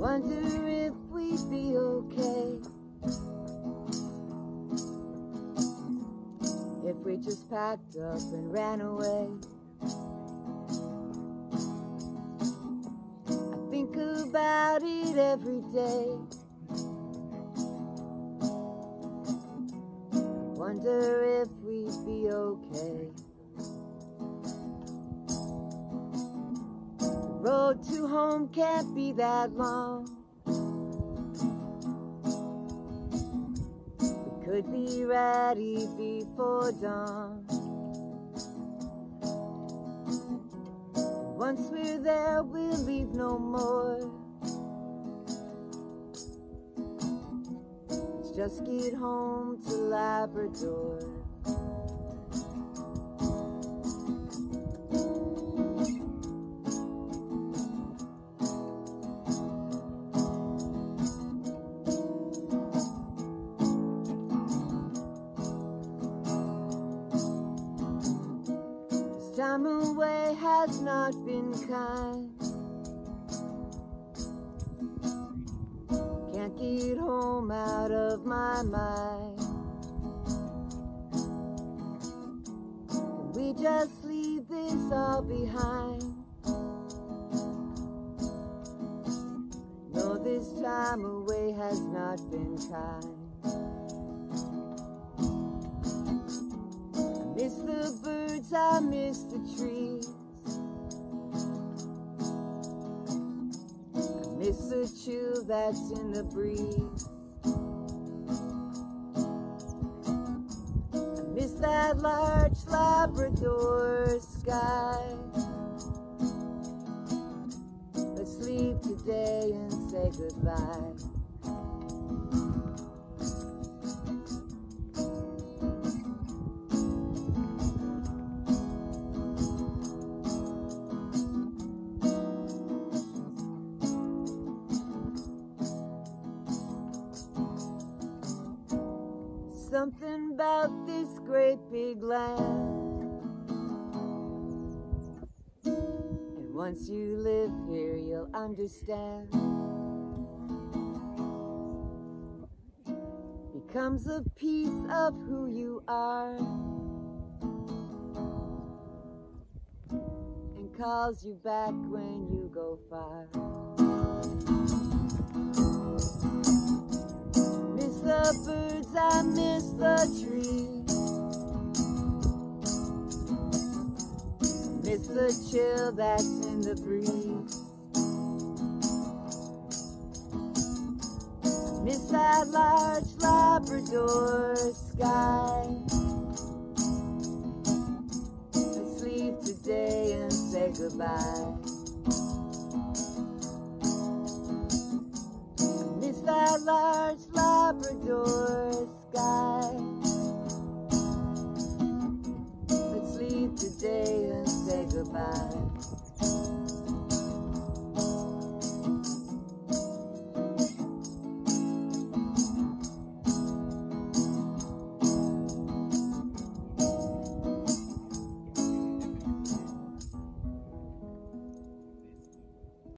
Wonder if we'd be okay if we just packed up and ran away. I think about it every day. Wonder if we'd be okay. Road to home can't be that long. We could be ready before dawn. Once we're there, we'll leave no more. Let's just get home to Labrador. Time away has not been kind. Can't get home out of my mind. Can we just leave this all behind? No, this time away has not been kind. I miss the I miss the trees. I miss the chill that's in the breeze. I miss that large Labrador sky. Let's leave today and say goodbye. Something about this great big land. And once you live here, you'll understand. Becomes a piece of who you are. And calls you back when you go far. Miss the. Chill that's in the breeze. Miss that large Labrador sky. Let's leave today and say goodbye. Miss that large Labrador sky.